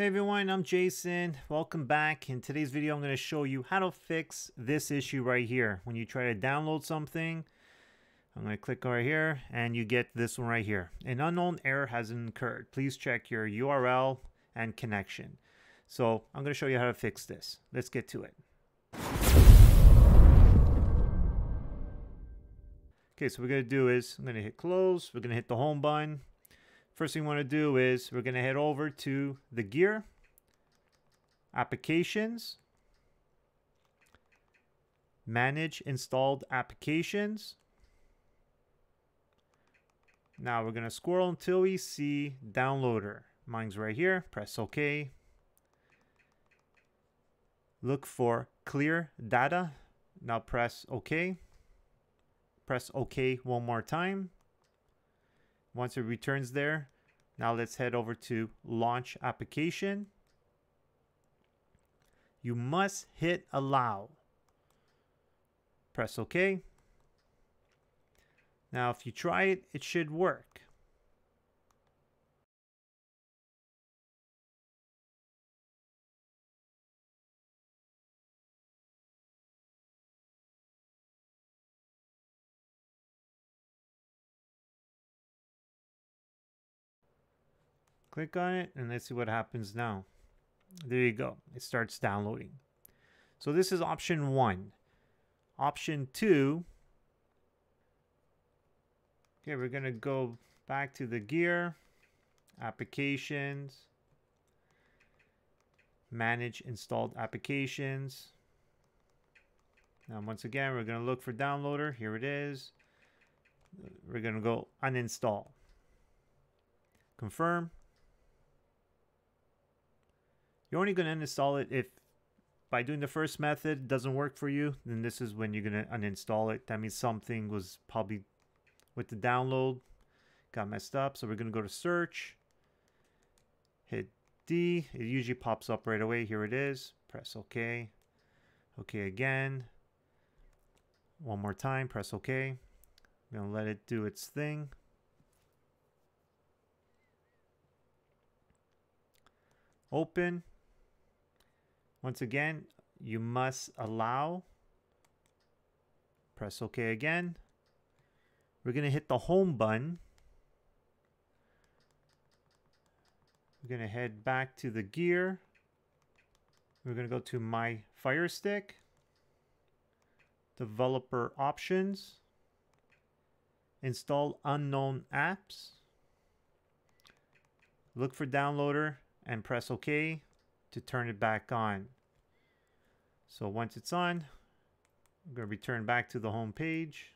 Hey everyone, I'm Jason. Welcome back. In today's video, I'm going to show you how to fix this issue right here. When you try to download something, I'm going to click right here and you get this one right here. An unknown error has occurred. Please check your URL and connection. So I'm going to show you how to fix this. Let's get to it. Okay, so we're going to do is I'm going to hit close. We're going to hit the home button. First thing we want to do is we're going to head over to the gear, applications, manage installed applications. Now we're going to scroll until we see downloader. Mine's right here. Press OK. Look for clear data. Now press OK. Press OK one more time. Once it returns there, now let's head over to launch application. You must hit allow. Press OK. Now if you try it, it should work. Click on it and let's see what happens now. There you go. It starts downloading. So this is option one. Option two. Okay, we're going to go back to the gear, applications, manage installed applications. Now, once again, we're going to look for downloader. Here it is. We're going to go uninstall. Confirm. You're only going to uninstall it if by doing the first method doesn't work for you, then this is when you're going to uninstall it. That means something was probably with the download got messed up. So we're going to go to search, hit D. It usually pops up right away. Here it is. Press OK. OK again. One more time. Press OK. I'm going to let it do its thing. Open. Once again, you must allow. Press OK again. We're going to hit the home button. We're going to head back to the gear. We're going to go to My Fire Stick. Developer Options. Install unknown apps. Look for downloader and press OK to turn it back on. So once it's on, I'm going to return back to the home page.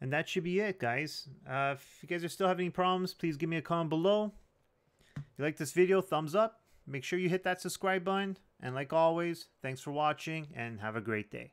And that should be it, guys. Uh, if you guys are still having any problems, please give me a comment below. If you like this video, thumbs up. Make sure you hit that subscribe button. And like always, thanks for watching and have a great day.